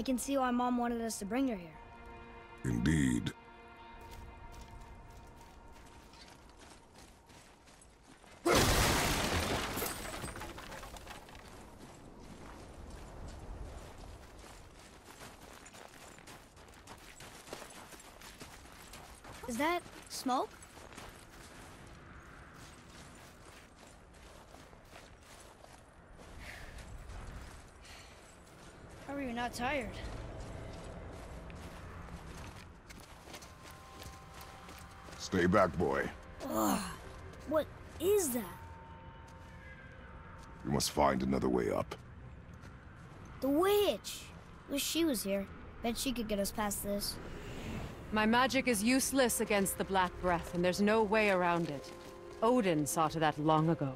I can see why Mom wanted us to bring her here. Indeed. Is that smoke? How are tired? Stay back, boy. Ugh. What is that? We must find another way up. The witch! Wish she was here. Bet she could get us past this. My magic is useless against the Black Breath, and there's no way around it. Odin saw to that long ago.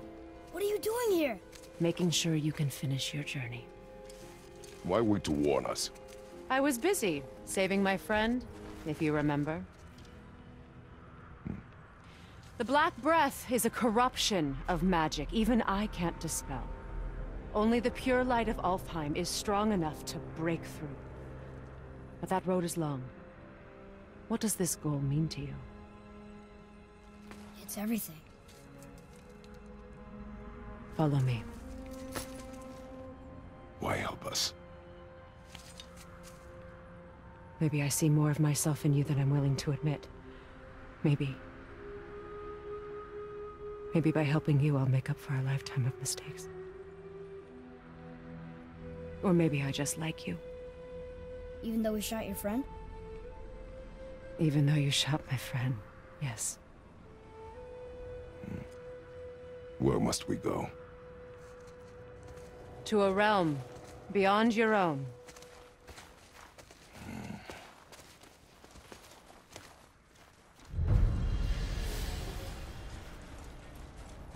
What are you doing here? Making sure you can finish your journey. Why wait to warn us? I was busy, saving my friend, if you remember. The Black Breath is a corruption of magic even I can't dispel. Only the pure light of Alfheim is strong enough to break through. But that road is long. What does this goal mean to you? It's everything. Follow me. Why help us? Maybe I see more of myself in you than I'm willing to admit. Maybe. Maybe by helping you, I'll make up for a lifetime of mistakes. Or maybe I just like you. Even though we shot your friend? Even though you shot my friend, yes. Hmm. Where must we go? To a realm beyond your own.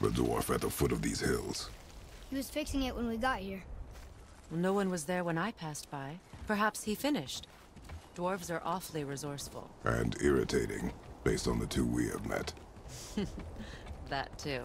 The dwarf at the foot of these hills. He was fixing it when we got here. No one was there when I passed by. Perhaps he finished. Dwarves are awfully resourceful. And irritating, based on the two we have met. That too.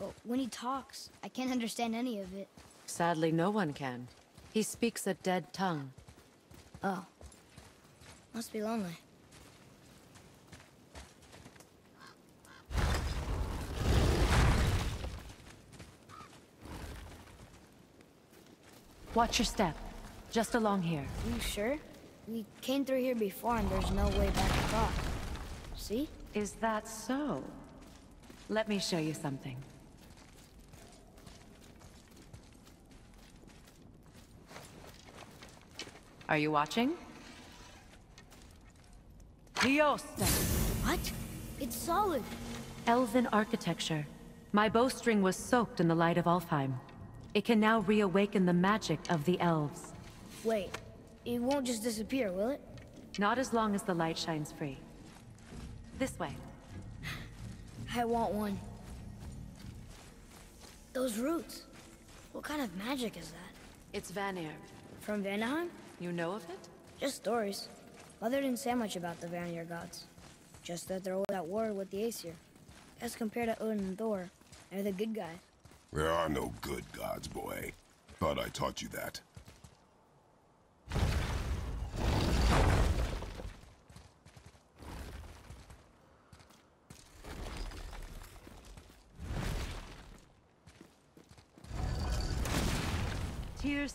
But when he talks, I can't understand any of it. Sadly, no one can. He speaks a dead tongue. Oh. Must be lonely. Watch your step. Just along here. Are you sure? We came through here before and there's no way back across. See? Is that so? Let me show you something. Are you watching? Liosta! What? It's solid. Elven architecture. My bowstring was soaked in the light of Alfheim. It can now reawaken the magic of the elves. Wait, it won't just disappear, will it? Not as long as the light shines free. This way. I want one. Those roots. What kind of magic is that? It's Vanir. From Vanaheim? You know of it? Just stories. Mother didn't say much about the Vanir gods. Just that they're always at war with the Aesir. As compared to Odin and Thor, they're the good guys. There are no good gods, boy. Thought I taught you that. Tyr's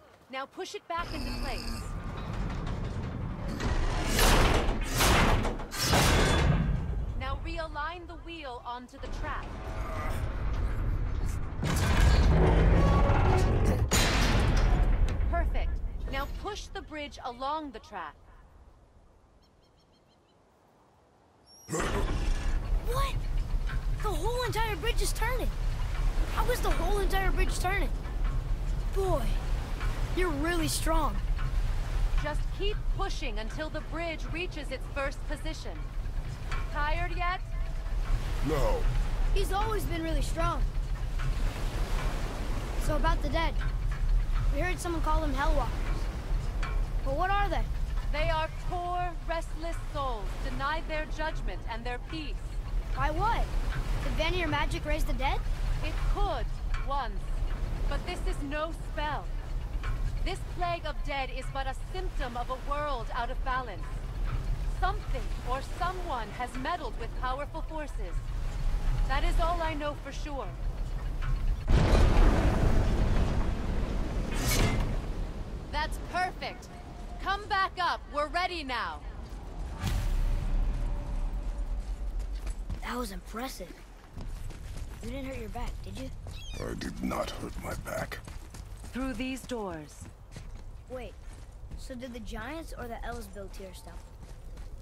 Now push it back into place. Now realign the wheel onto the track. Perfect. Now push the bridge along the track. What? The whole entire bridge is turning. How is the whole entire bridge turning? Boy, you're really strong. Just keep pushing until the bridge reaches its first position. Tired yet? No. He's always been really strong. So about the dead. We heard someone call them Hellwalkers. But what are they? They are poor, restless souls, denied their judgment and their peace. By what? Did Vanir magic raise the dead? It could, once. But this is no spell. This plague of dead is but a symptom of a world out of balance. Something or someone has meddled with powerful forces. That is all I know for sure. That's perfect. Come back up. We're ready now. That was impressive. You didn't hurt your back, did you? I did not hurt my back. Through these doors, Wait, so did the Giants or the Elves build stuff?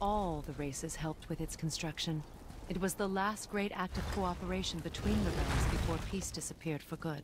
all the races helped with its construction. It was the last great act of cooperation between the realms before peace disappeared for good.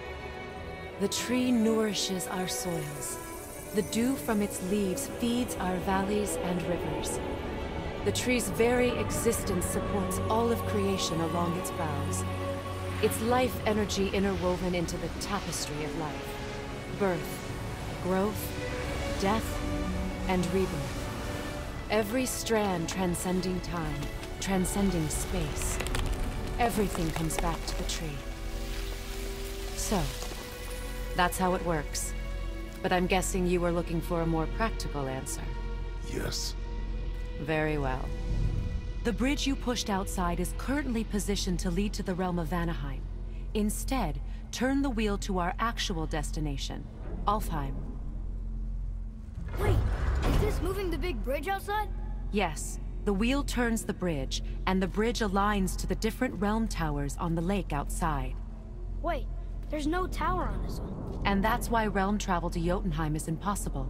The tree nourishes our soils. The dew from its leaves feeds our valleys and rivers. The tree's very existence supports all of creation along its boughs. Its life energy interwoven into the tapestry of life. Birth, growth, death, and rebirth. Every strand transcending time, transcending space. Everything comes back to the tree. So, that's how it works. But I'm guessing you were looking for a more practical answer. Yes. Very well. The bridge you pushed outside is currently positioned to lead to the realm of Vanaheim. Instead, turn the wheel to our actual destination, Alfheim. Wait, is this moving the big bridge outside? Yes, the wheel turns the bridge, and the bridge aligns to the different realm towers on the lake outside. Wait, there's no tower on this one. And that's why realm travel to Jotunheim is impossible.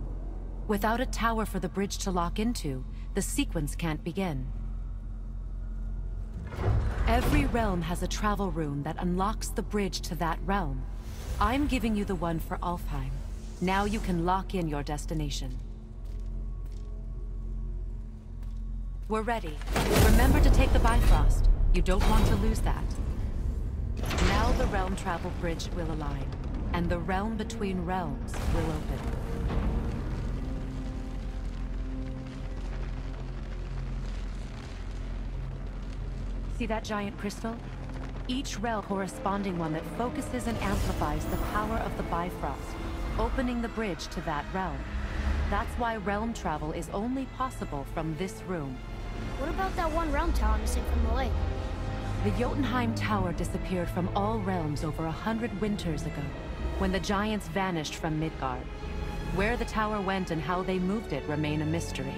Without a tower for the bridge to lock into, the sequence can't begin. Every realm has a travel rune that unlocks the bridge to that realm. I'm giving you the one for Alfheim. Now you can lock in your destination. We're ready. Remember to take the Bifrost. You don't want to lose that. Now the realm travel bridge will align, and the realm between realms will open. See that giant crystal? Each realm corresponding one that focuses and amplifies the power of the Bifrost, opening the bridge to that realm. That's why realm travel is only possible from this room. What about that one realm tower missing from the lake? The Jotunheim Tower disappeared from all realms over a hundred winters ago, when the giants vanished from Midgard. Where the tower went and how they moved it remain a mystery.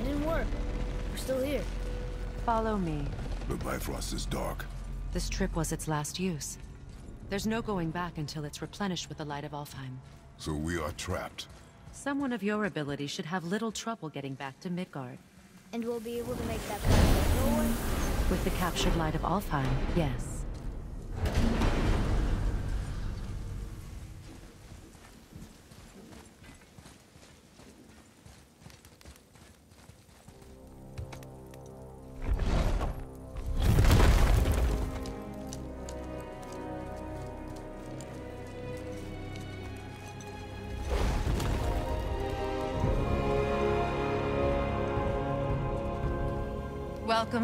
It didn't work. We're still here. Follow me. The Bifrost is dark. This trip was its last use. There's no going back until it's replenished with the light of Alfheim. So we are trapped. Someone of your ability should have little trouble getting back to Midgard. And we'll be able to make that path go? With the captured light of Alfheim, yes.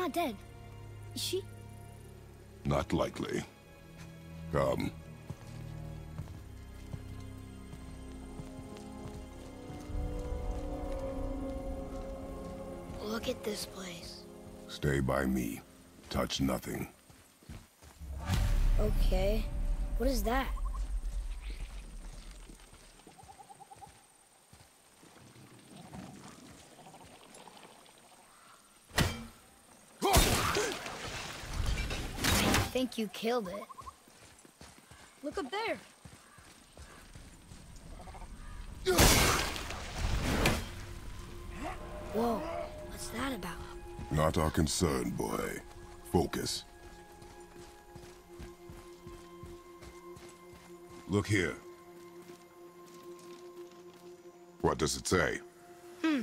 Not dead. Is she? Not likely. Come. Look at this place. Stay by me. Touch nothing. Okay. What is that? I think you killed it. Look up there. Whoa, what's that about? Not our concern, boy. Focus. Look here. What does it say? Hmm.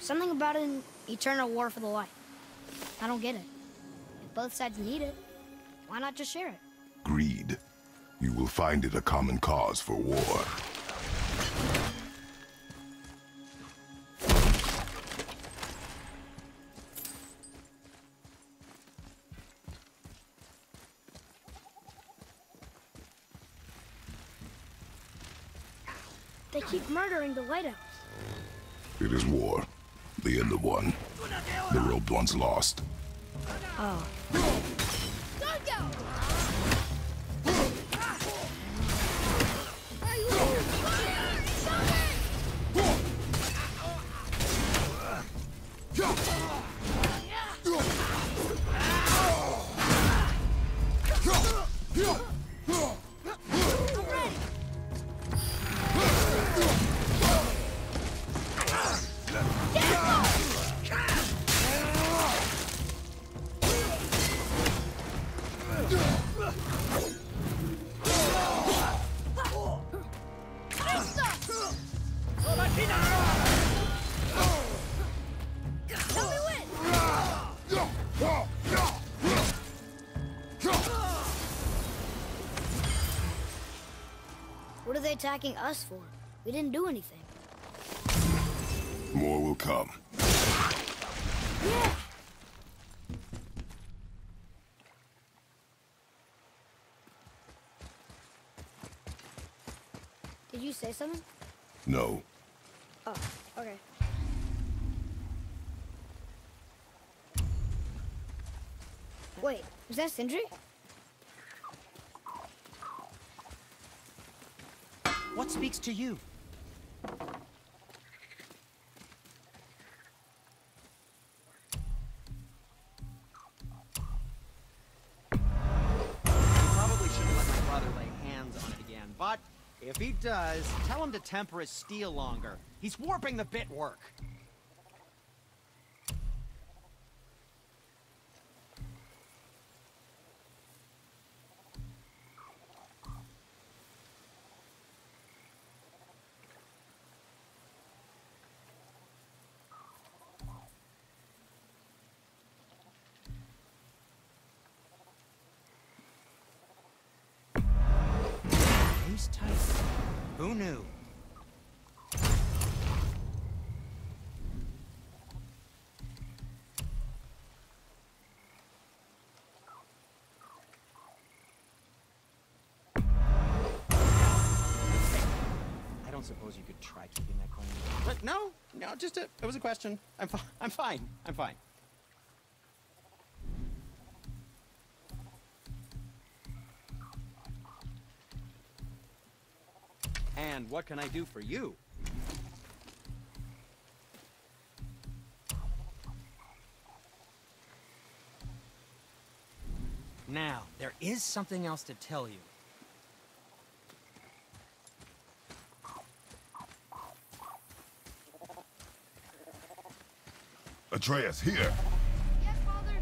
Something about an eternal war for the light. I don't get it. If both sides need it, why not just share it? Greed. You will find it a common cause for war. They keep murdering the lighthouse. It is war. The end of one. The robed one's lost. Oh. They attacking us for? We didn't do anything. More will come. Yeah! Did you say something? No. Oh, okay. Wait, was that Sindri? What speaks to you? He probably shouldn't let my brother lay hands on it again, but if he does, tell him to temper his steel longer. He's warping the bit work. No, no, just a, it was a question. I'm fine. I'm fine. I'm fine. And what can I do for you? Now, there is something else to tell you. Atreus, here! Yes, Father!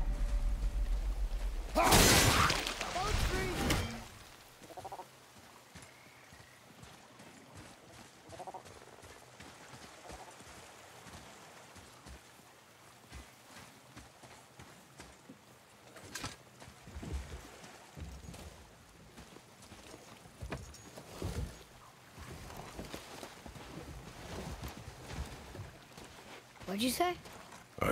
What'd you say?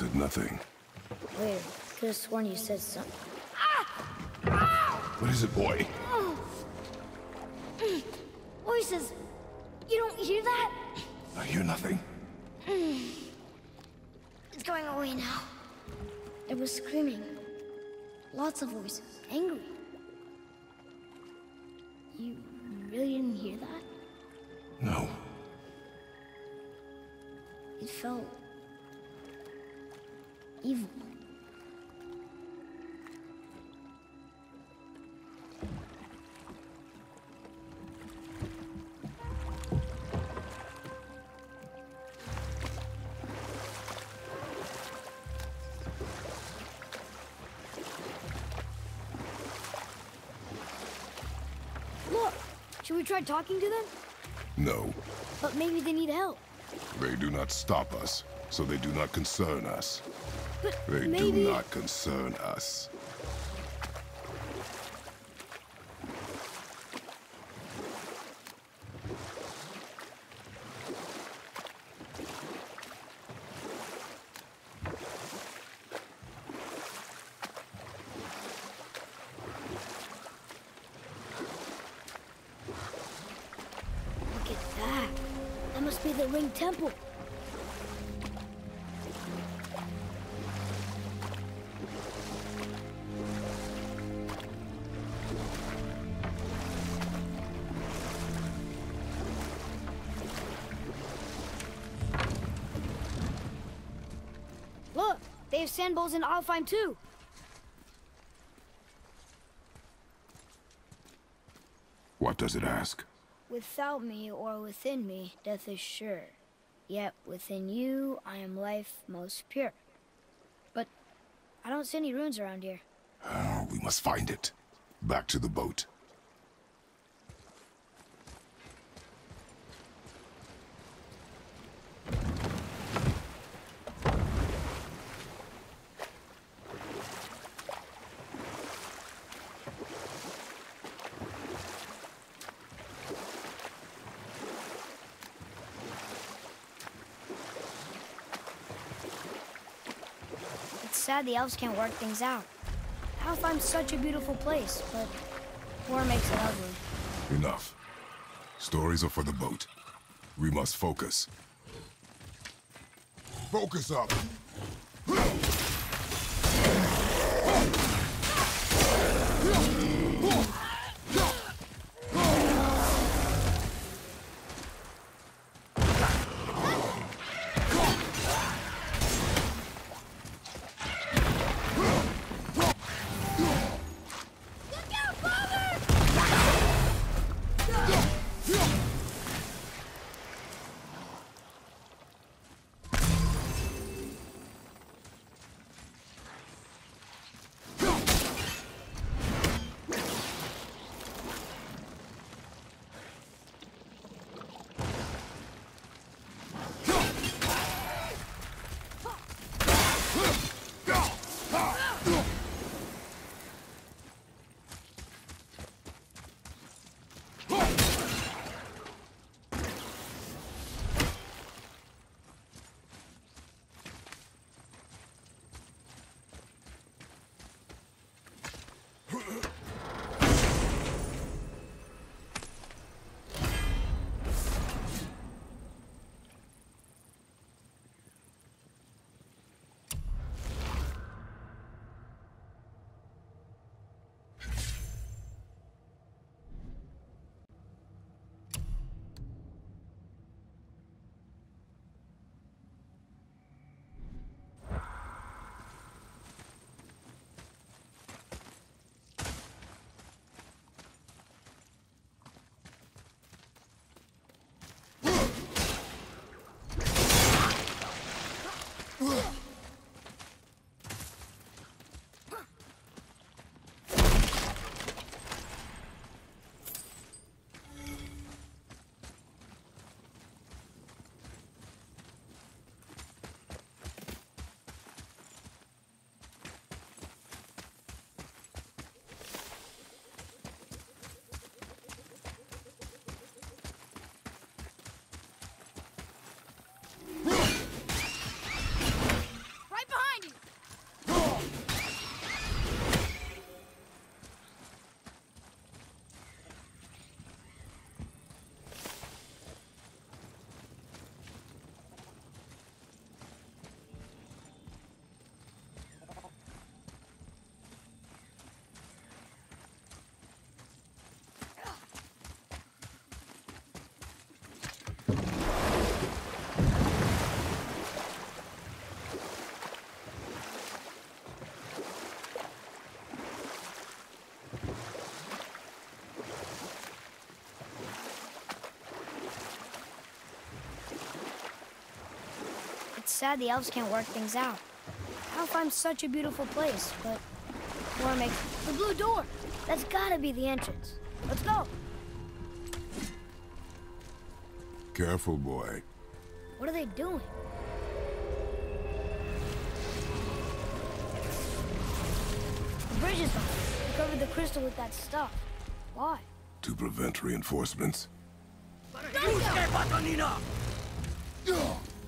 said nothing. Weird. Could have sworn you said something. What is it, boy? Voices! You don't hear that? I hear nothing. Mm. It's going away now. It was screaming. Lots of voices. Angry. Should we try talking to them? No. But maybe they need help. They do not stop us, so they do not concern us. But They maybe... do not concern us. They have sand bowls in Alfheim too. What does it ask? Without me or within me, death is sure. Yet within you, I am life most pure. But I don't see any runes around here. Oh, we must find it. Back to the boat. It's the elves can't work things out. Alfheim's such a beautiful place, but war makes it ugly. Enough. Stories are for the boat. We must focus. Focus up! Sad the elves can't work things out. Alfheim's such a beautiful place, but war makes the blue door. That's gotta be the entrance. Let's go. Careful, boy. What are they doing? The bridge is off. They covered the crystal with that stuff. Why? To prevent reinforcements. Maybe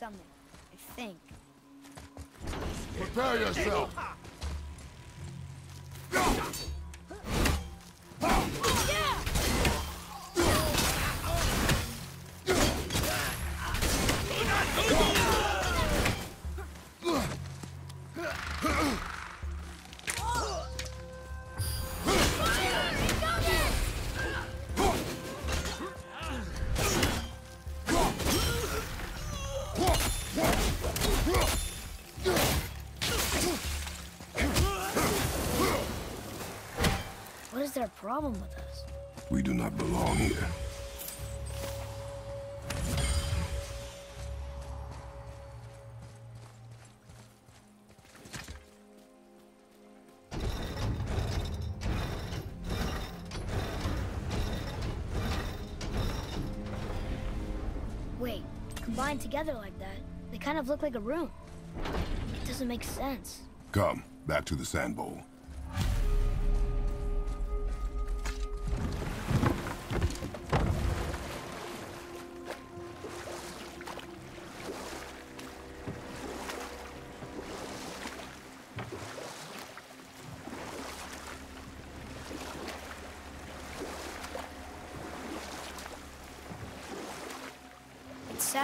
something. I think. Prepare yourself! Problem with us? We do not belong here. Wait, combined together like that, they kind of look like a rune. It doesn't make sense. Come, back to the sand bowl.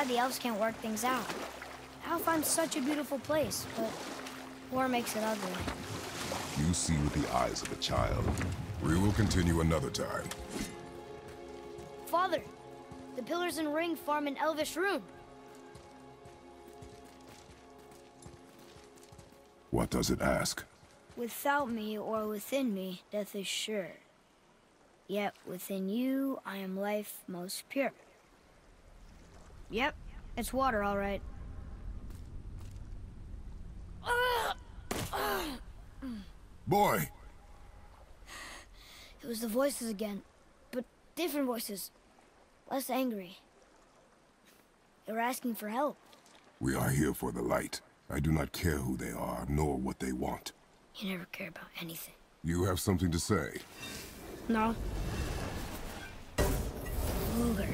The elves can't work things out. Alfheim's such a beautiful place, but war makes it ugly. You see with the eyes of a child. We will continue another time. Father, the pillars and ring form an elvish rune. What does it ask? Without me or within me, death is sure. Yet within you, I am life most pure. Yep, it's water, all right. Boy! It was the voices again, but different voices. Less angry. They were asking for help. We are here for the light. I do not care who they are, nor what they want. You never care about anything. You have something to say? No. Luger.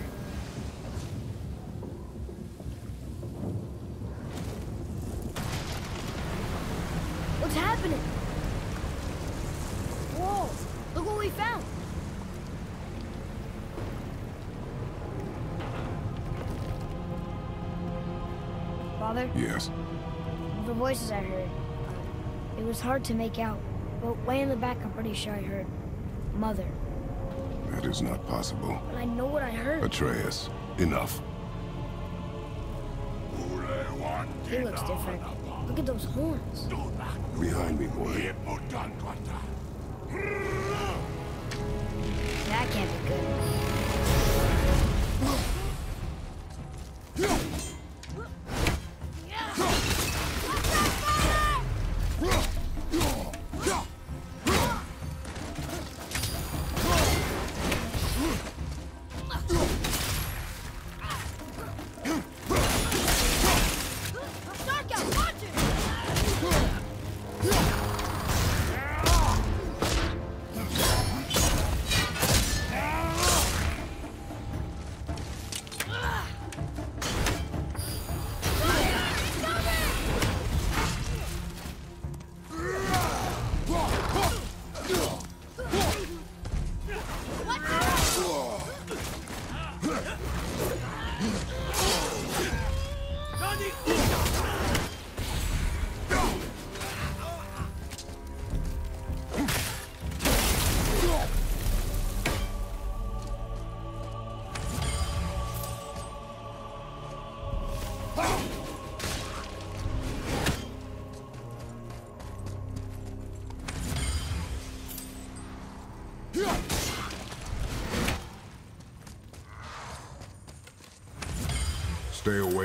Voices I heard, it was hard to make out, but way in the back I'm pretty sure I heard Mother. That is not possible. But I know what I heard. Atreus, enough. He looks different. Look at those horns. Behind me, boy. That can't be good.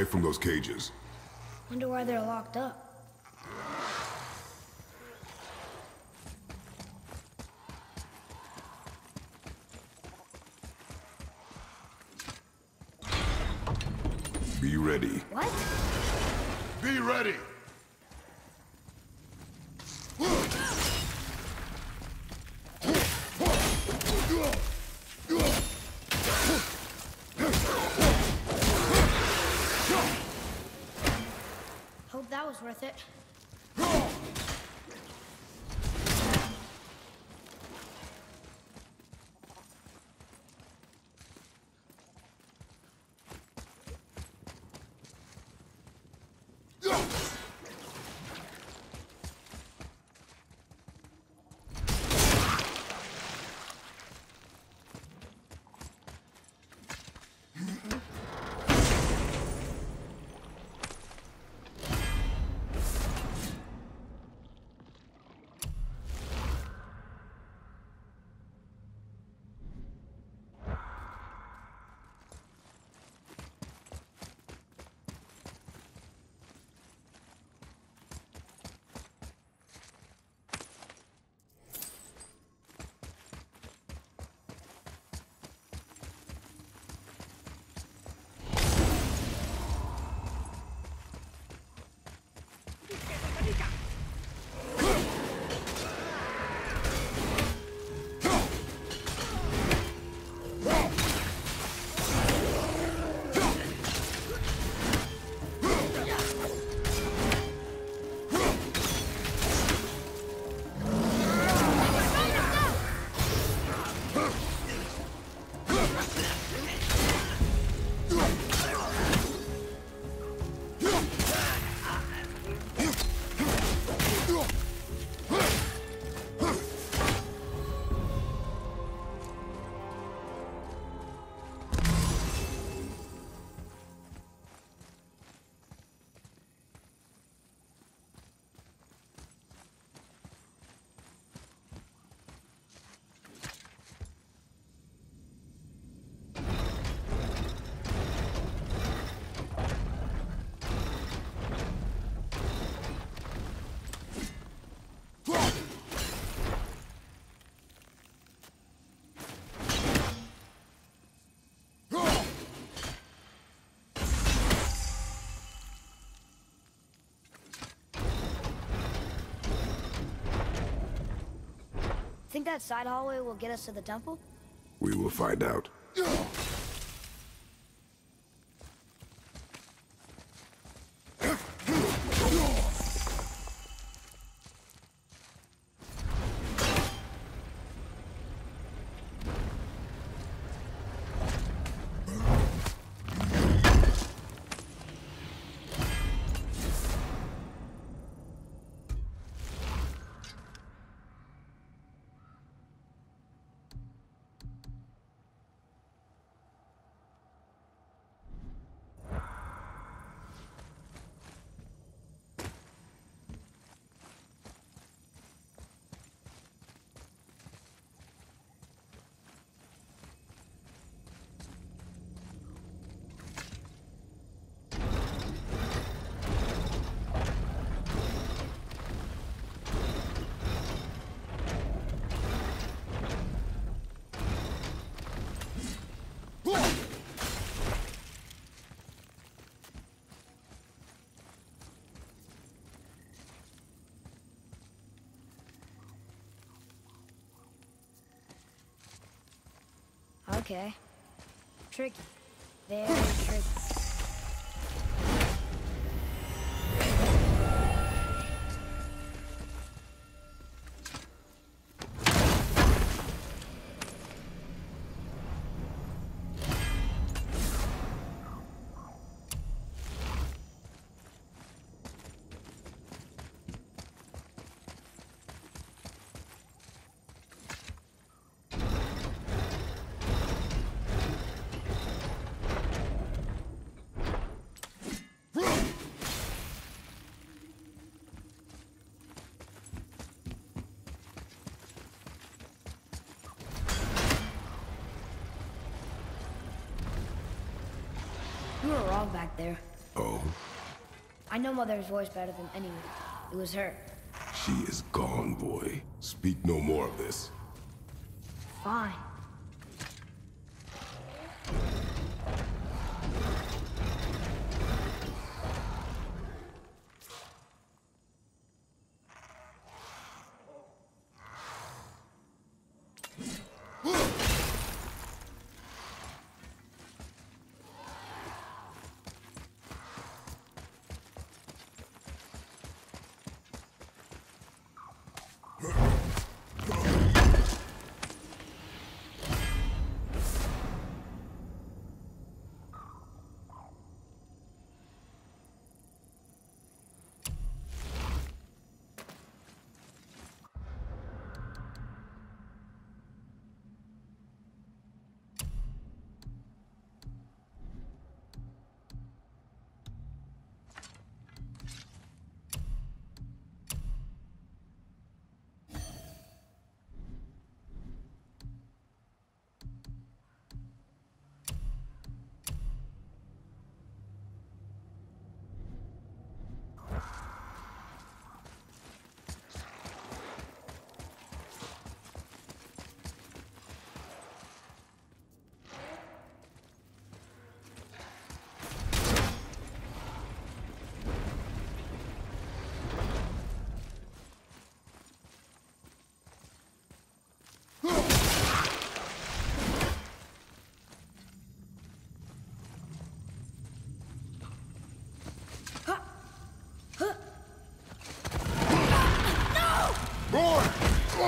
From those cages. Wonder why they're locked up. That side hallway will get us to the temple? We will find out. Okay. Tricky. Very tricky. You were wrong back there. Oh, I know Mother's voice better than anyone. It was her. she is gone, boy. Speak no more of this. Fine.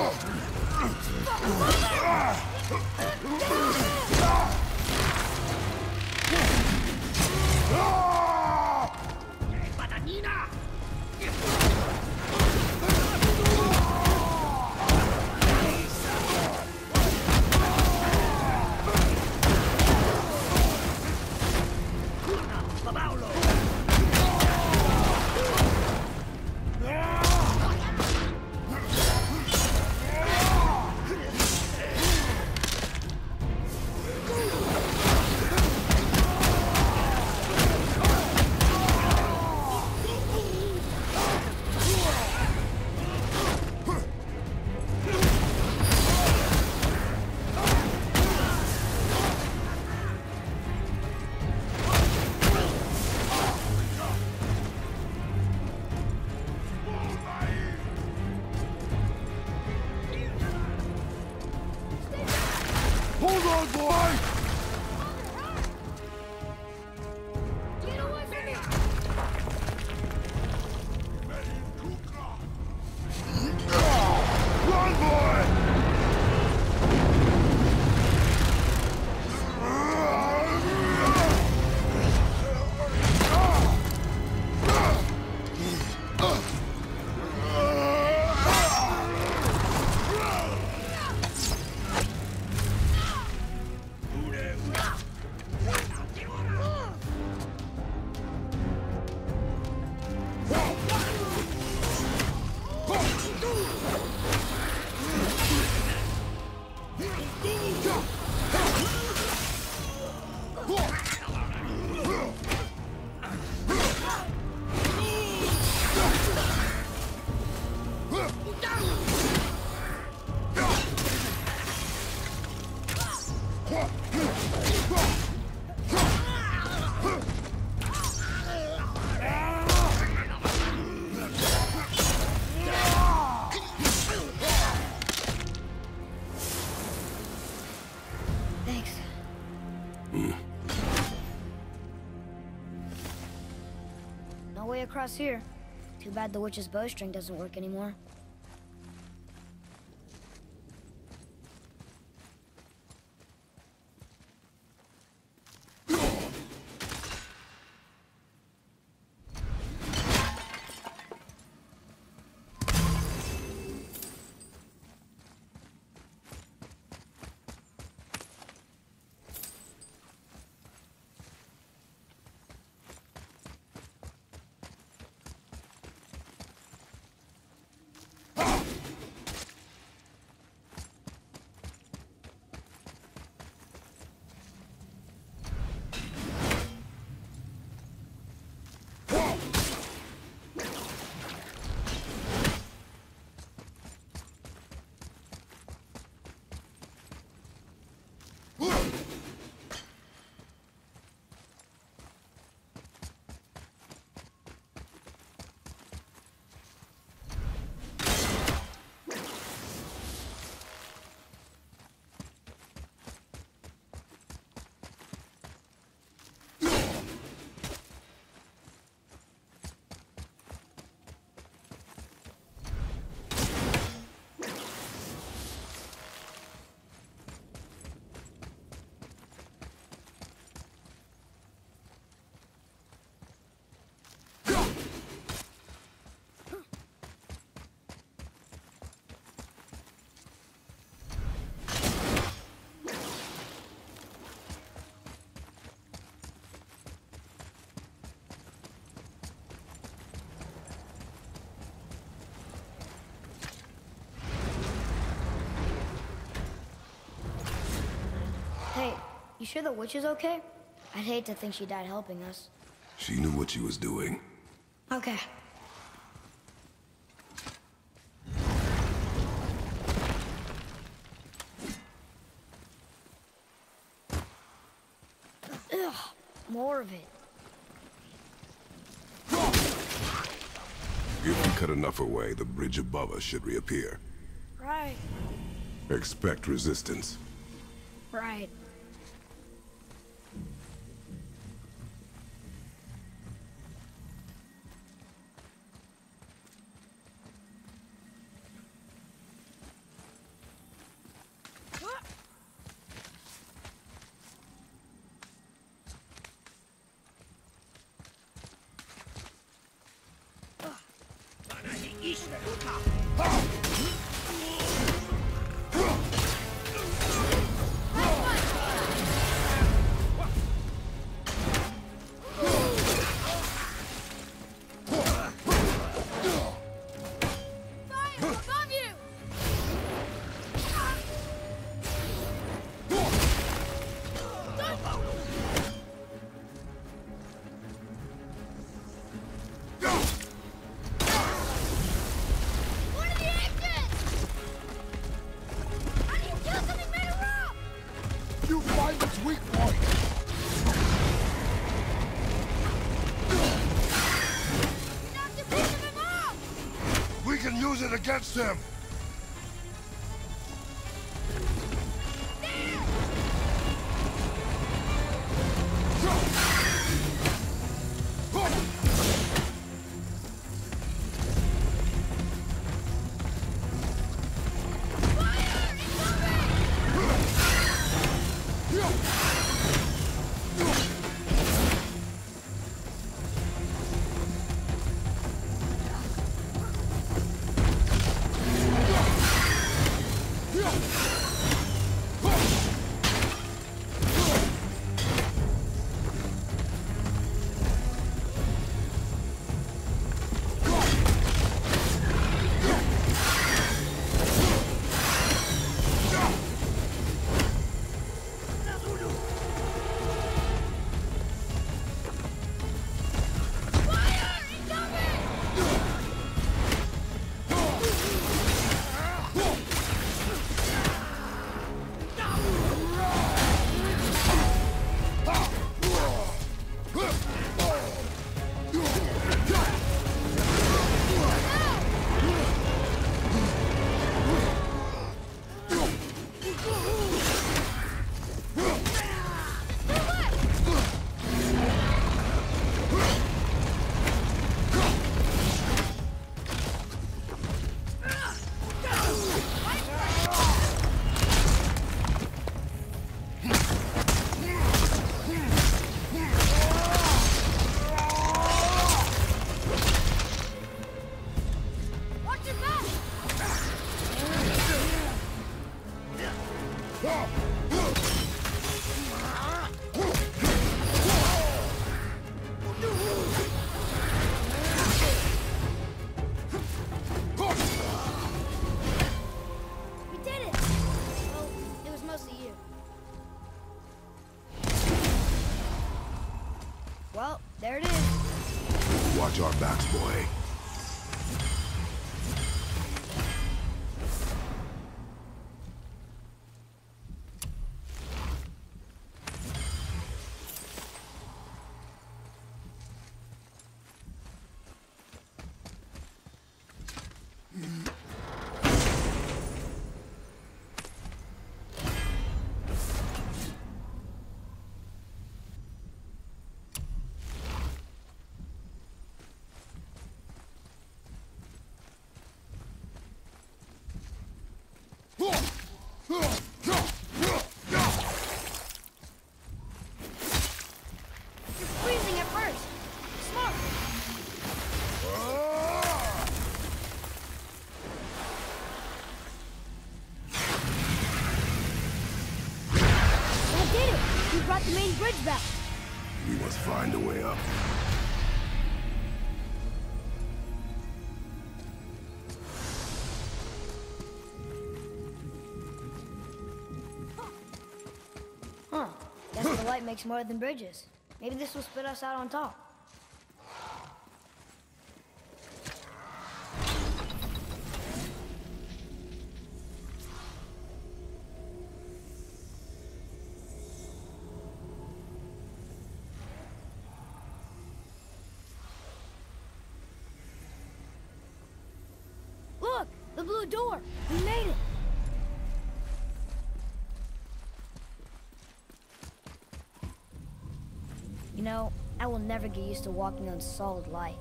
Oh! Across here. Too bad the witch's bowstring doesn't work anymore. Hey, you sure the witch is okay? I'd hate to think she died helping us. She knew what she was doing. Okay. Ugh, more of it. If we cut enough away, the bridge above us should reappear. Right, Expect resistance. right. Them. Bridge back. We must find a way up. Huh. Guess the light makes more than bridges. Maybe this will spit us out on top. Never get used to walking on solid light.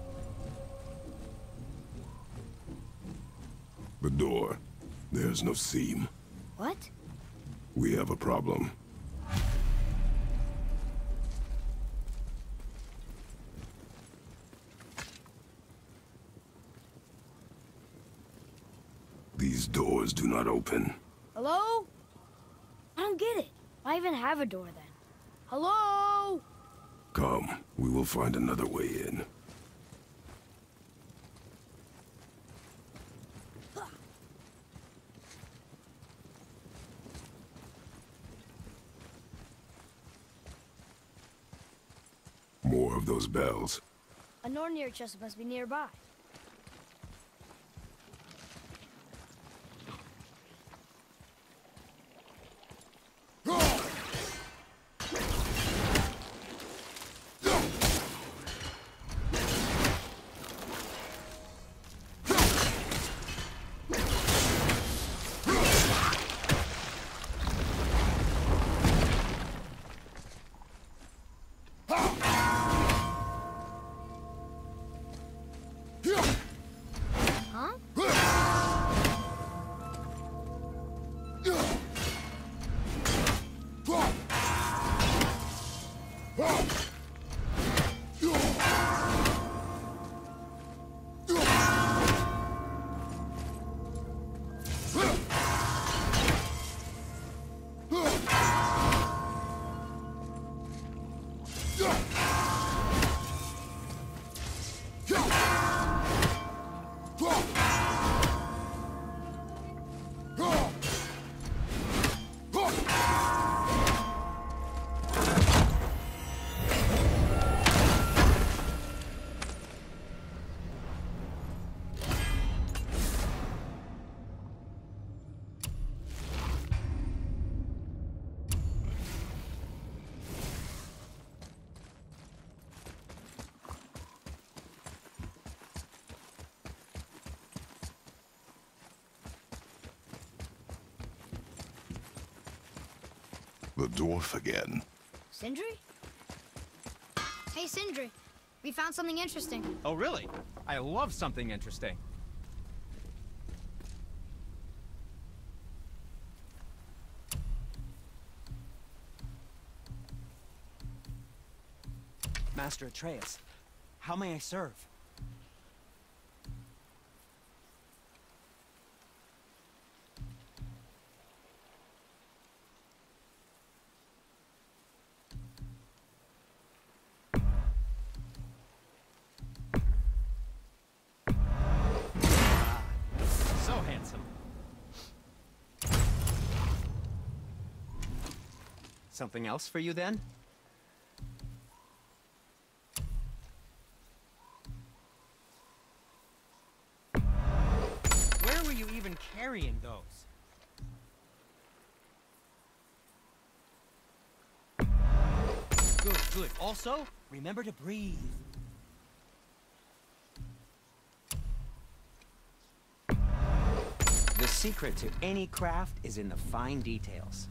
The door. There's no seam. What? We have a problem. These doors do not open. Hello? I don't get it. Why even have a door then? Hello? We will find another way in. More of those bells. A Nornir chest must be nearby. The dwarf again. Sindri? Hey, Sindri. We found something interesting. Oh, really? I love something interesting. Master Atreus, how may I serve? Something else for you then? Where were you even carrying those? Good, good. Also, remember to breathe. The secret to any craft is in the fine details.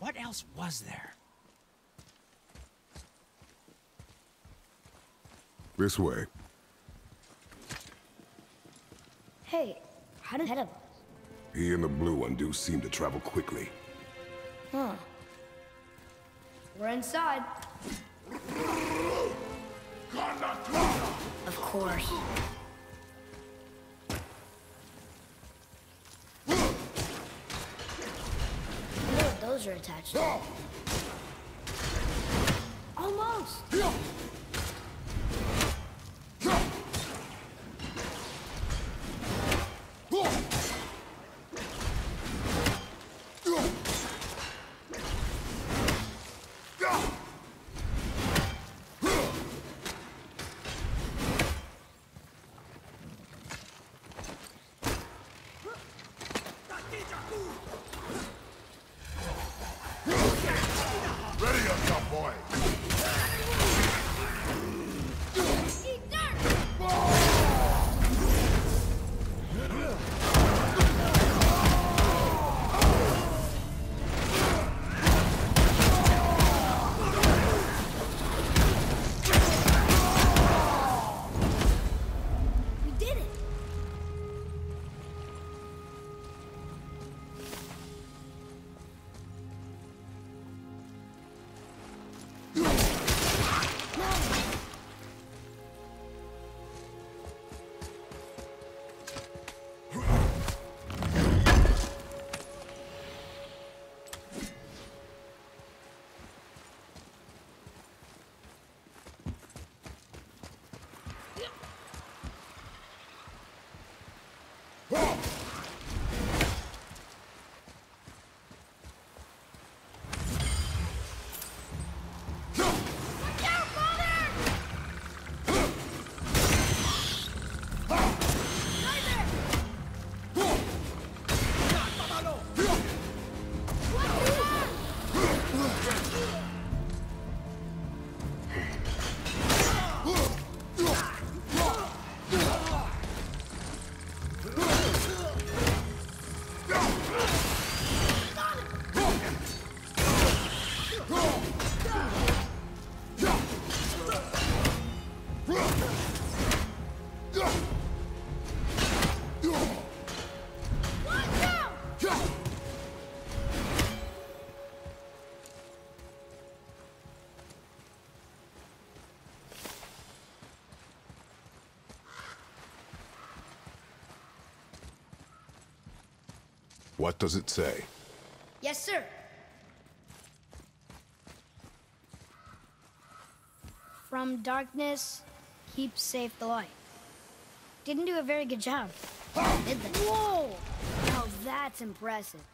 What else was there? This way. Hey, how did head of us? He and the blue one do seem to travel quickly. Huh. We're inside. Of course. Are attached. Almost! What does it say? Yes, sir. From darkness, keep safe the light. Didn't do a very good job. Did they? Whoa! Now that's impressive.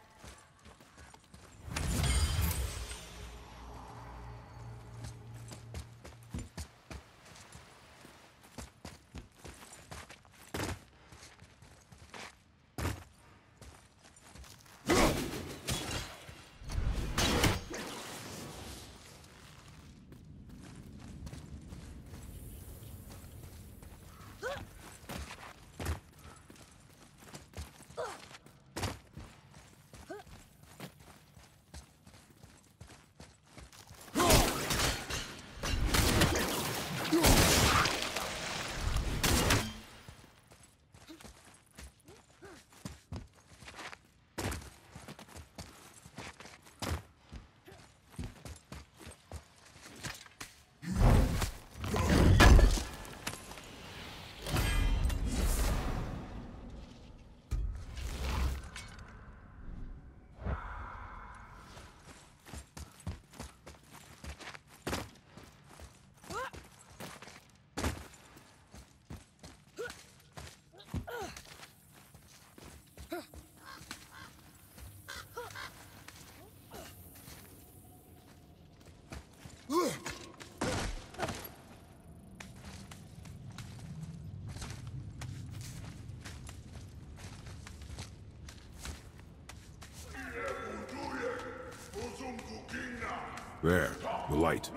There, the light.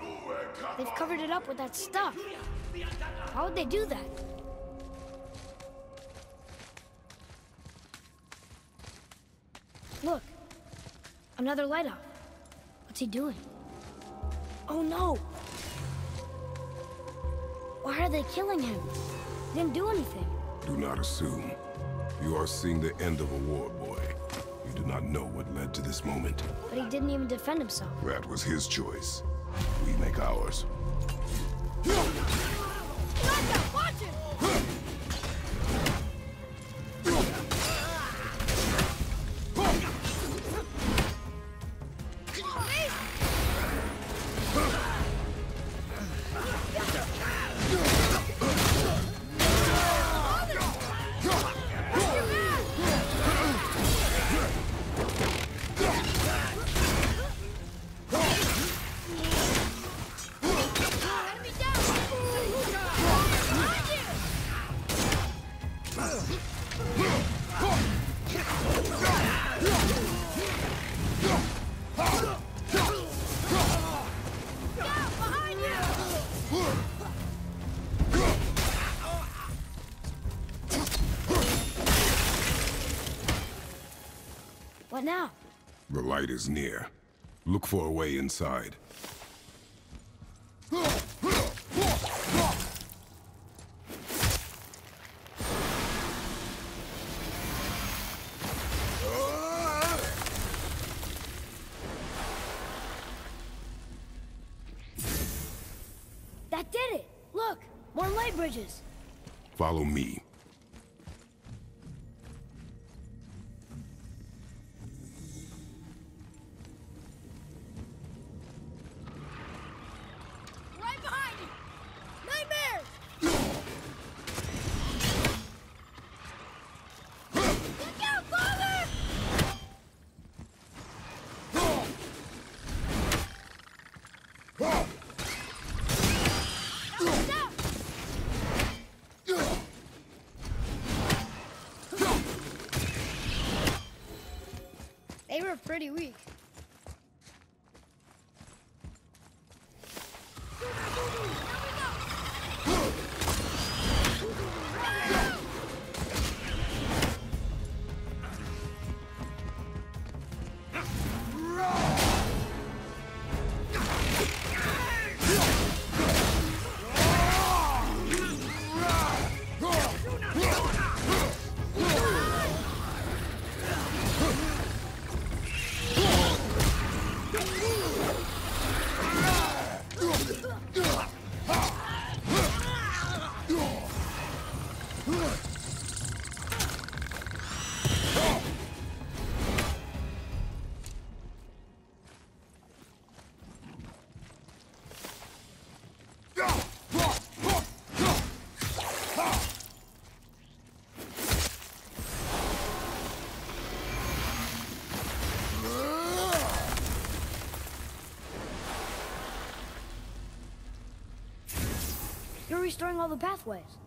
They've covered it up with that stuff. How would they do that? Look. Another light off. What's he doing? Oh no! Why are they killing him? He didn't do anything. Do not assume. You are seeing the end of a war, boy. You do not know what led to this moment. But he didn't even defend himself. That was his choice. We make ours. What now? The light is near. Look for a way inside. That did it! Look! More light bridges! Follow me. Pretty weak. Restoring all the pathways.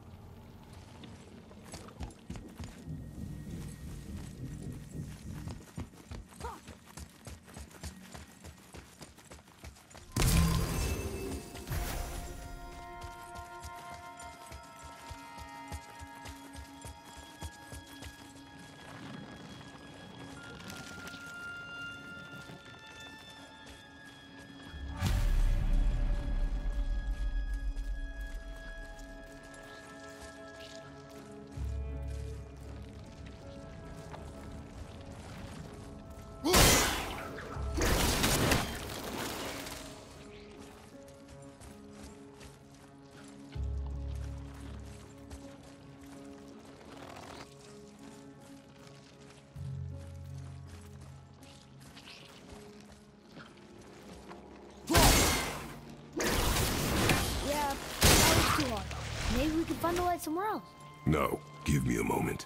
Maybe we can find the light somewhere else. No, give me a moment.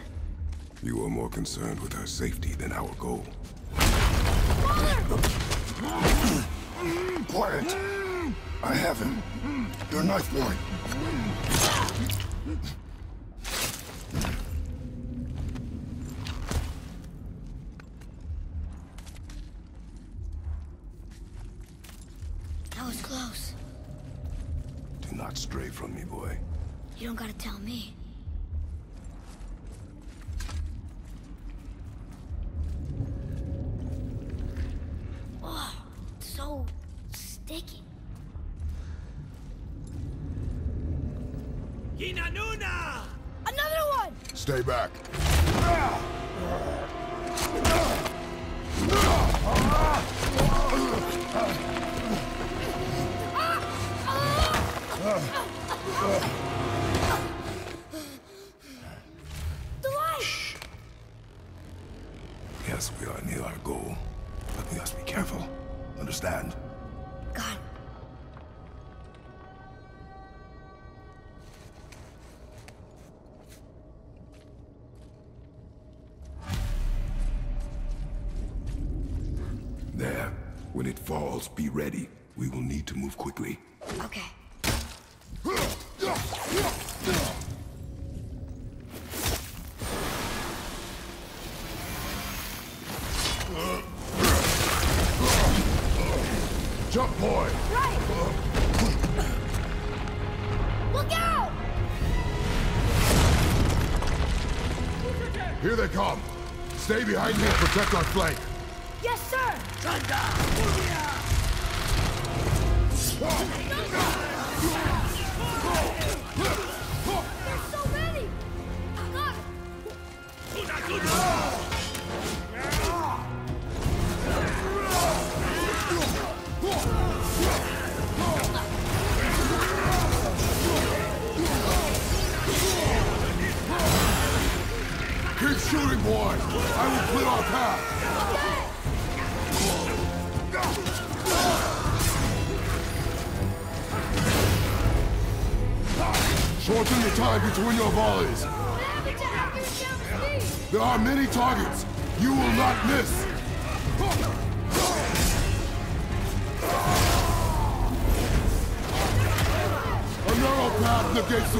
You are more concerned with her safety than our goal. Quiet. I have him. Your knife boy. Stay behind me and protect our flank. Yes, sir! There's Shorten the time between your volleys. There are many targets. You will not miss. A narrow path negates the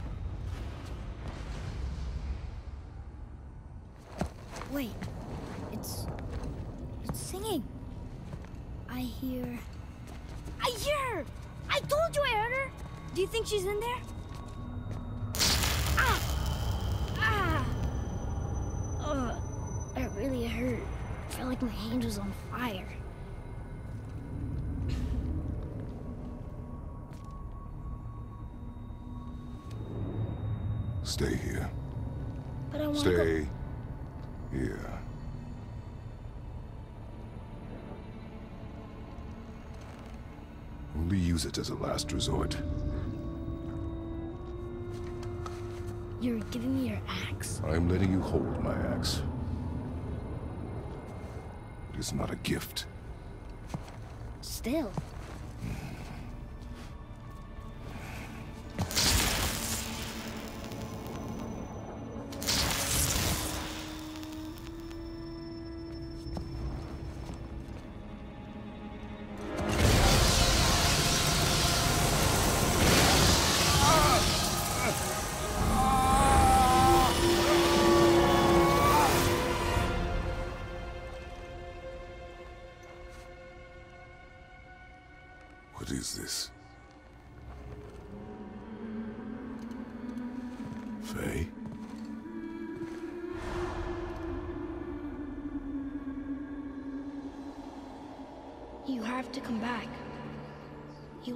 Use it as a last resort. You're giving me your axe? I'm letting you hold my axe. It is not a gift. Still.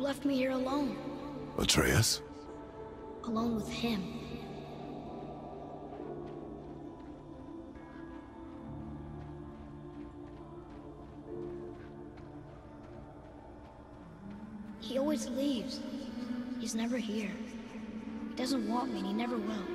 Left me here alone. Atreus? Alone with him. He always leaves. He's never here. He doesn't want me and he never will.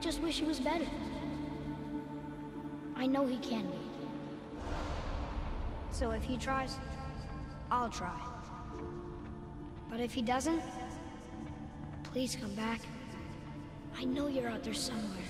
just wish he was better. I know he can be. So if he tries, I'll try. But if he doesn't, please come back. I know you're out there somewhere.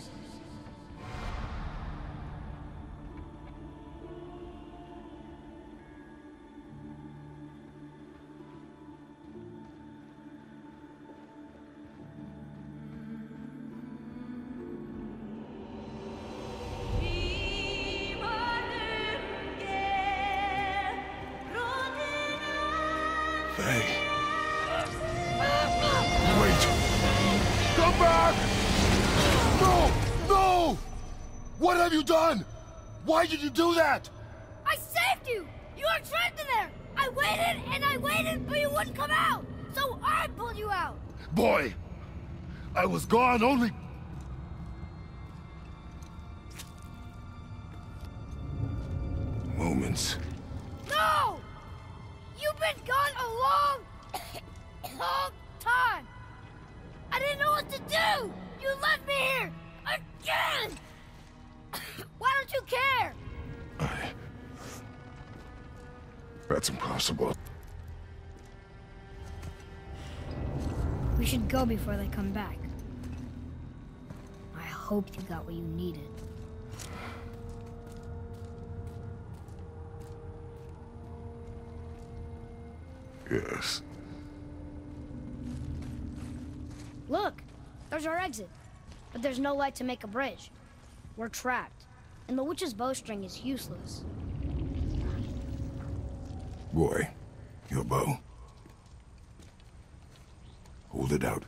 Gone only... hope you got what you needed. Yes. Look! There's our exit. But there's no light to make a bridge. We're trapped. And the witch's bowstring is useless. Boy, your bow. Hold it out.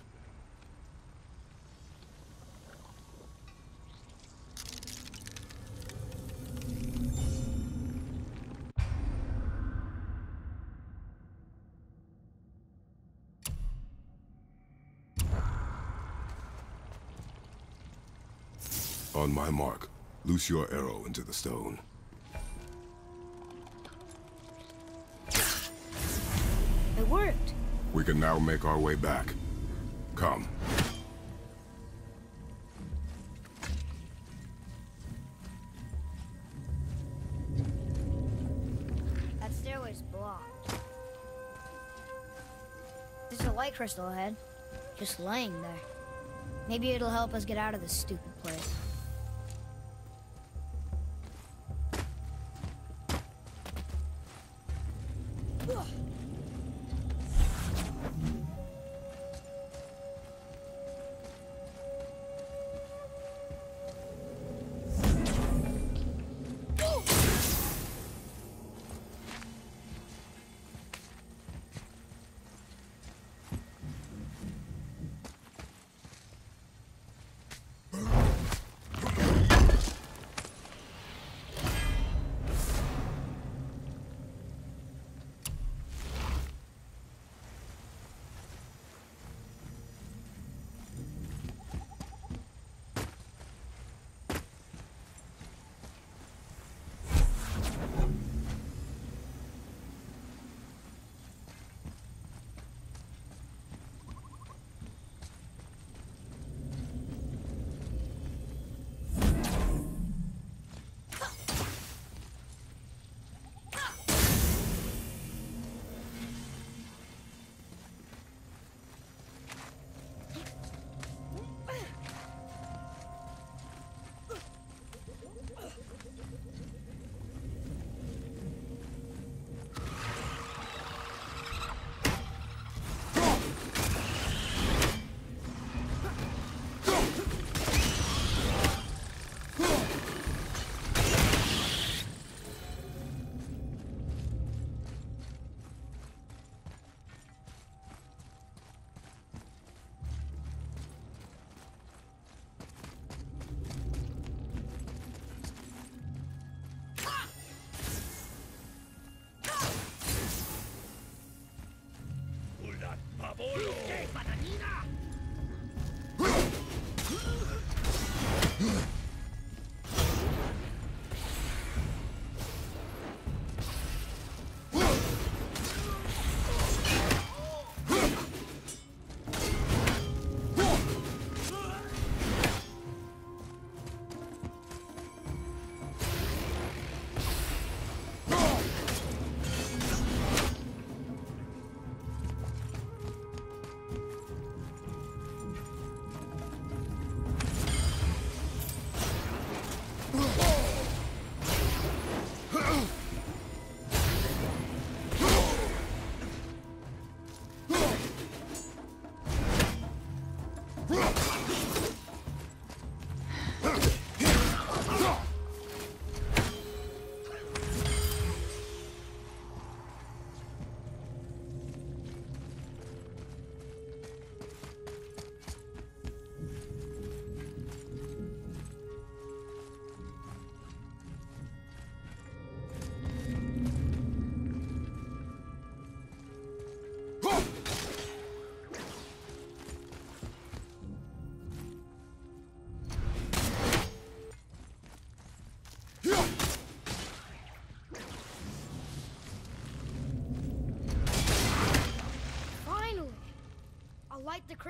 My mark, loose your arrow into the stone. It worked. We can now make our way back. Come. That stairway's blocked. There's a light crystal ahead. Just laying there. Maybe it'll help us get out of this stupid place.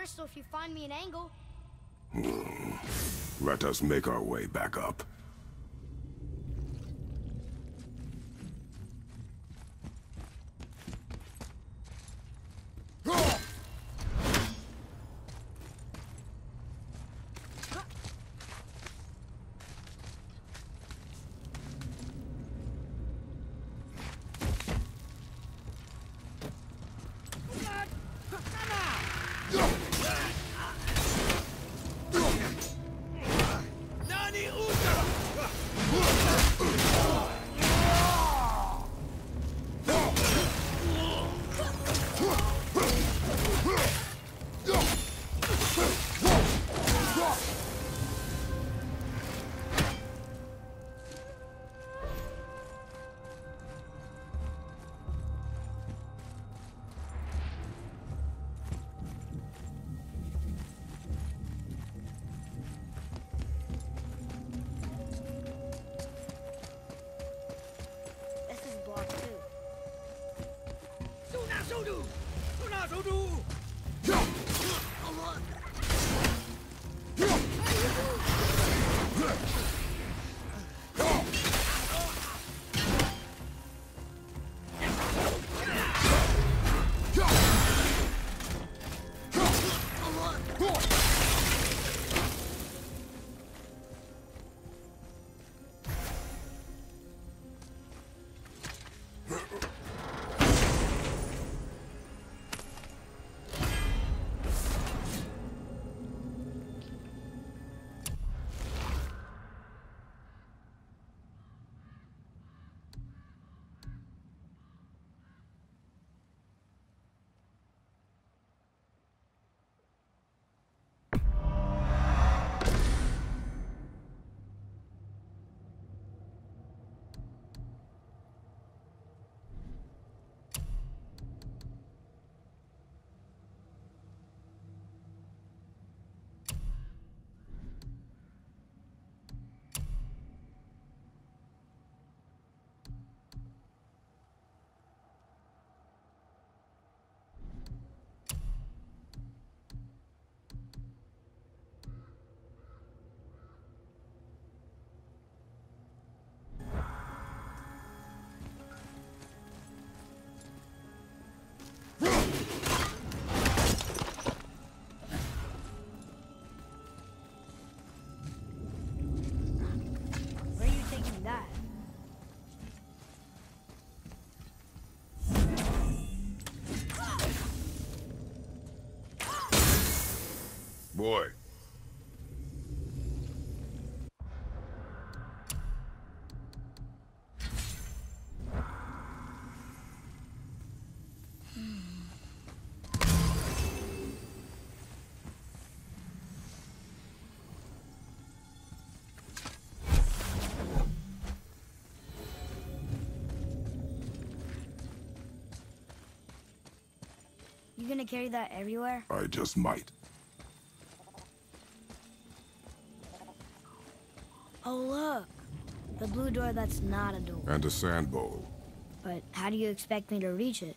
Crystal if you find me an angle. Let us make our way back up. Boy, You gonna carry that everywhere? I just might. Oh, look. The blue door that's not a door. And a sand bowl. But how do you expect me to reach it?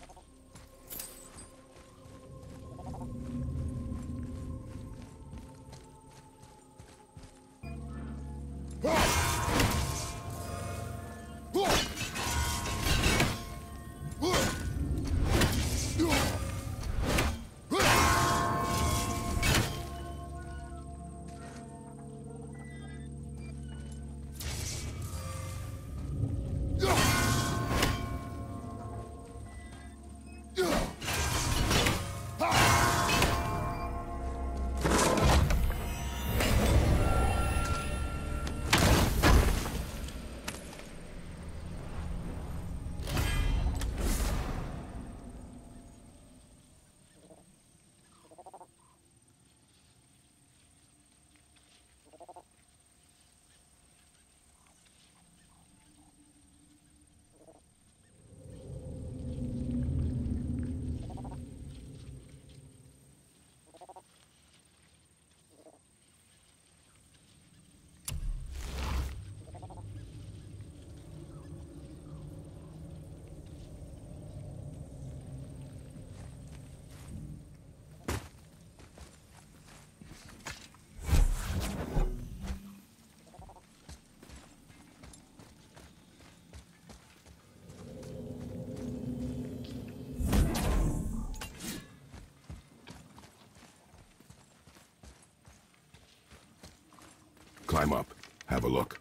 Have a look.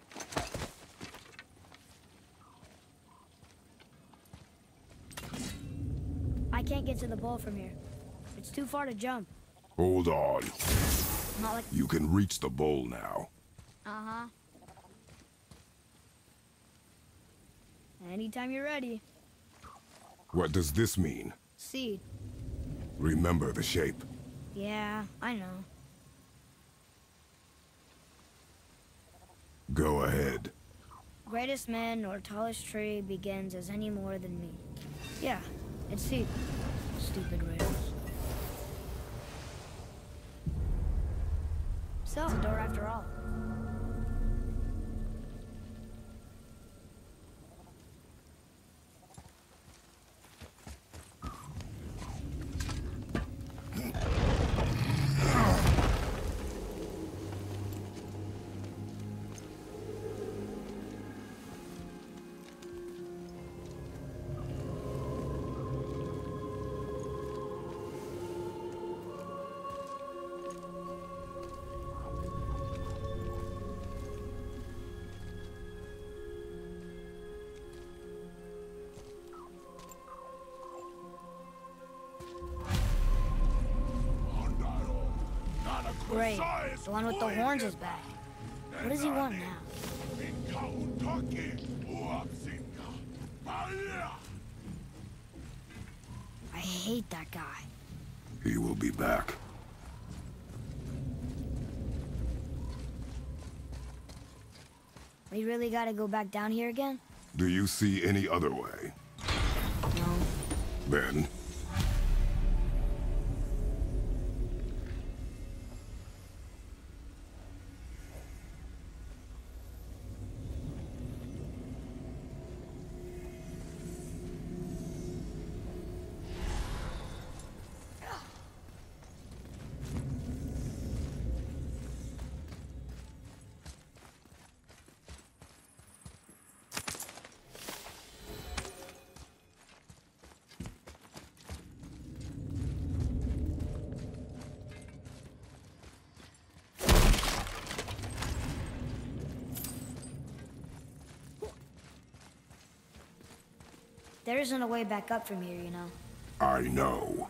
I can't get to the bowl from here. It's too far to jump. Hold on. Like... You can reach the bowl now. Uh-huh. Anytime you're ready. What does this mean? Seed. Remember the shape. Yeah, I know. Go ahead. Greatest man or tallest tree begins as any more than me. Yeah, it's seed. Stupid rails. So, a door after all. The one with the horns is back. What does he want now? I hate that guy. He will be back. We really gotta go back down here again? Do you see any other way? No. Then, There isn't a way back up from here, you know. I know.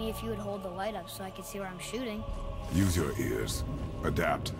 Me if you would hold the light up so I could see where I'm shooting. Use your ears. Adapt.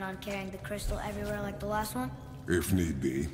plan on carrying the crystal everywhere like the last one? If need be.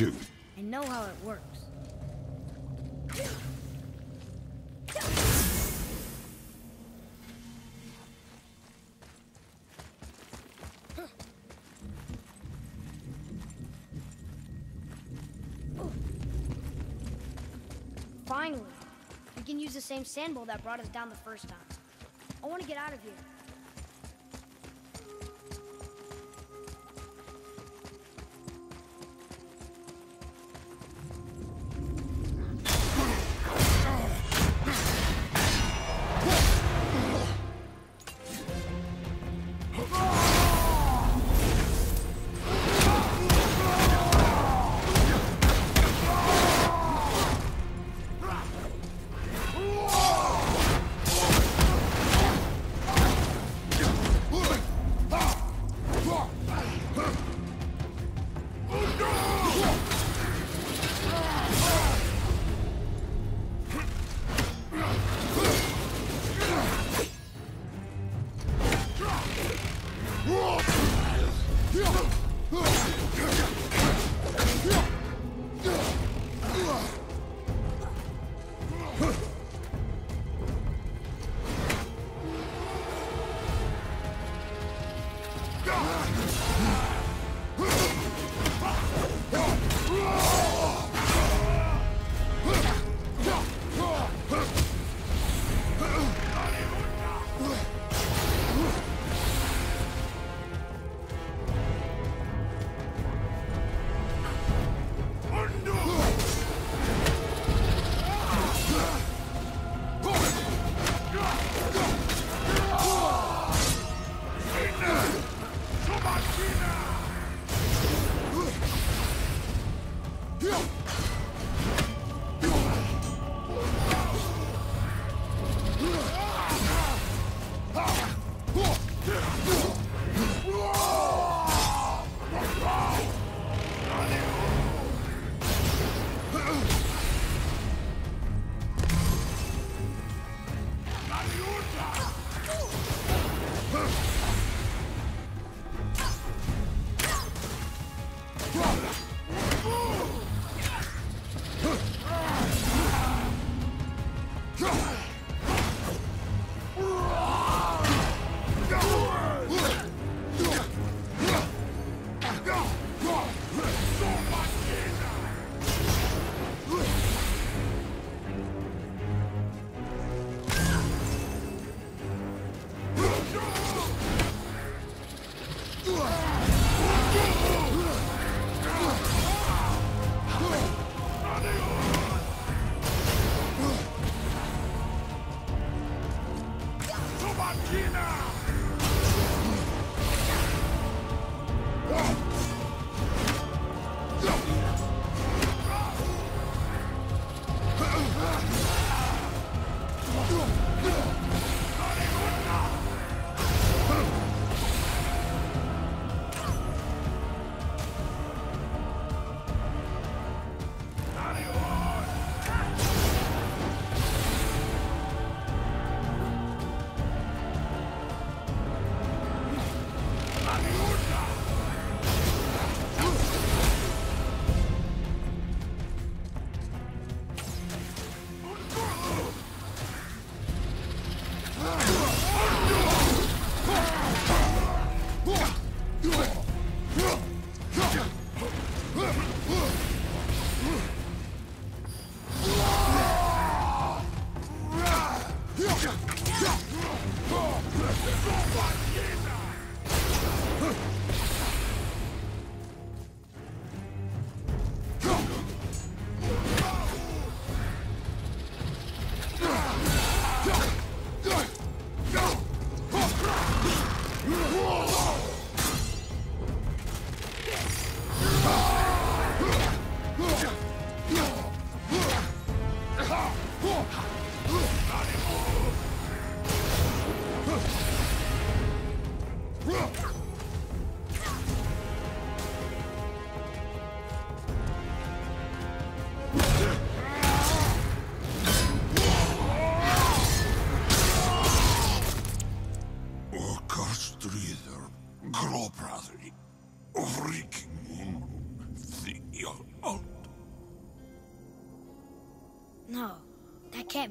I know how it works. Finally, we can use the same sandbowl that brought us down the first time. I want to get out of here.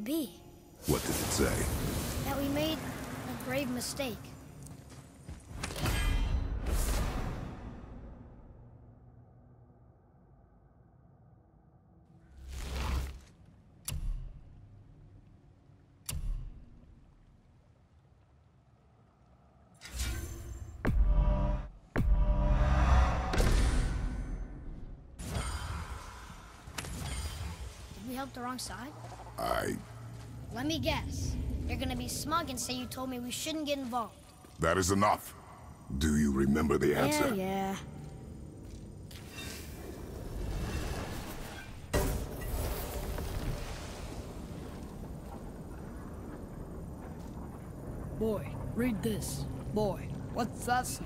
Be. What did it say? That we made a grave mistake. Did we help the wrong side? I... Let me guess. You're gonna be smug and say you told me we shouldn't get involved. That is enough. Do you remember the answer? Yeah, yeah. Boy, read this. Boy, what's that say?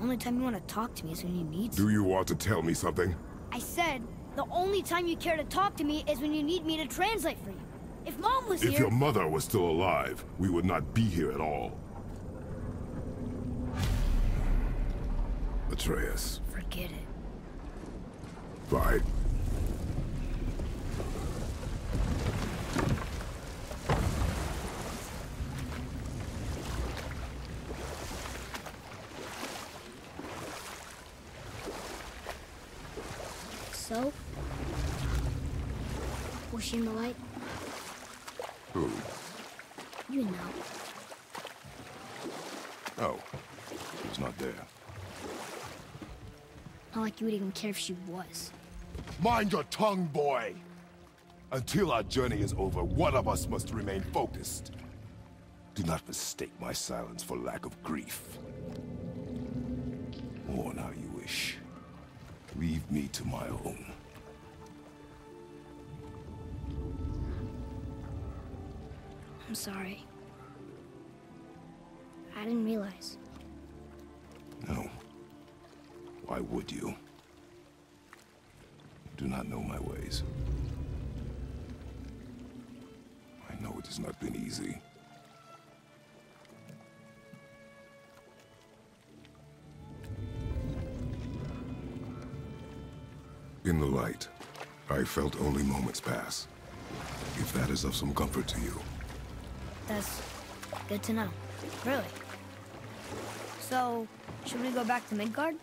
Only time you want to talk to me is when you need to. Do you want to tell me something? I said, the only time you care to talk to me is when you need me to translate for you. If Mom was If here... your mother was still alive, we would not be here at all. Atreus. Forget it. Fine. So? Was she in the light? Who? You know. Oh. She's not there. You care if she was. Mind your tongue, boy! Until our journey is over, one of us must remain focused. Do not mistake my silence for lack of grief. Mourn how you wish. Leave me to my own. I'm sorry. I didn't realize. No. Why would you? Do not know my ways. I know it has not been easy. In the light, I felt only moments pass. If that is of some comfort to you. That's good to know. Really. So, should we go back to Midgard?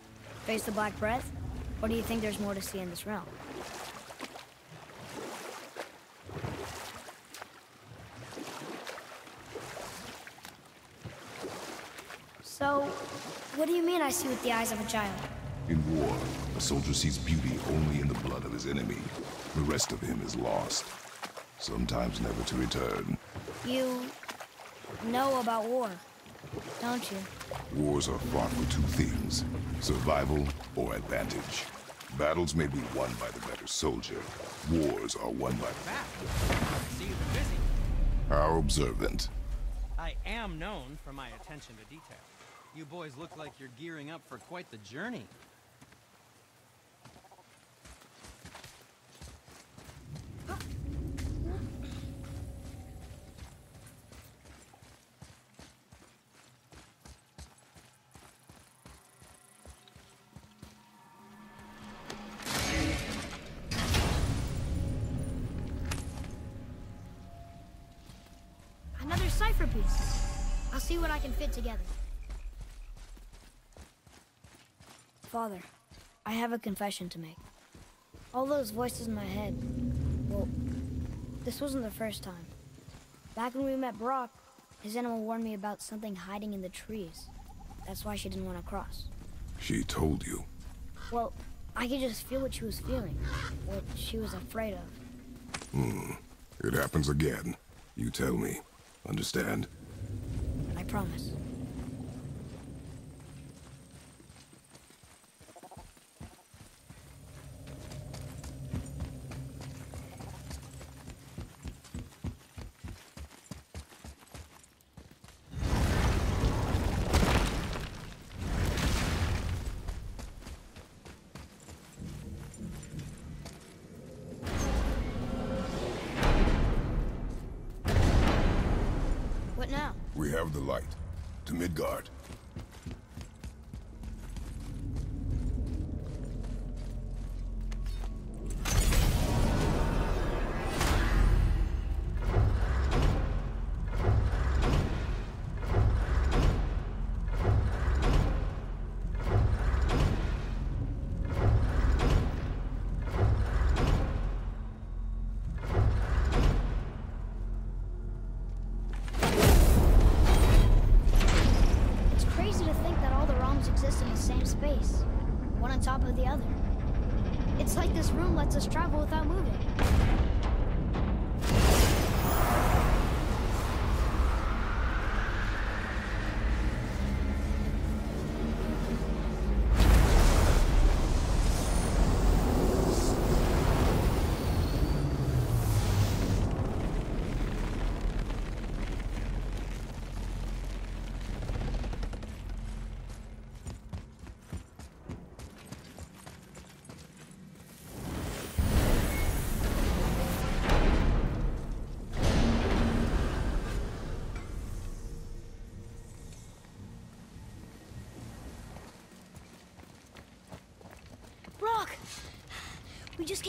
Face the Black Breath? Or do you think there's more to see in this realm? So, what do you mean I see with the eyes of a child? In war, a soldier sees beauty only in the blood of his enemy. The rest of him is lost, sometimes never to return. You know about war, don't you? Wars are fought for two things, survival or advantage. Battles may be won by the better soldier. Wars are won by the... Back. See you've busy. How observant. I am known for my attention to detail. You boys look like you're gearing up for quite the journey. Another cipher piece. I'll see what I can fit together. Father, I have a confession to make. All those voices in my head, well, this wasn't the first time. Back when we met Brock, his animal warned me about something hiding in the trees. That's why she didn't want to cross. She told you. Well, I could just feel what she was feeling, what she was afraid of. Hmm. It happens again. You tell me. Understand? I promise.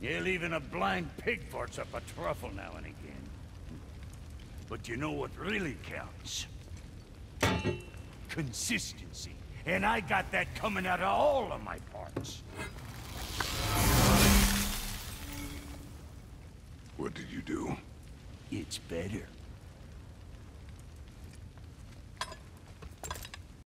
Yeah, even a blind pig farts up a truffle now and again. But you know what really counts? Consistency. And I got that coming out of all of my parts. What did you do? It's better.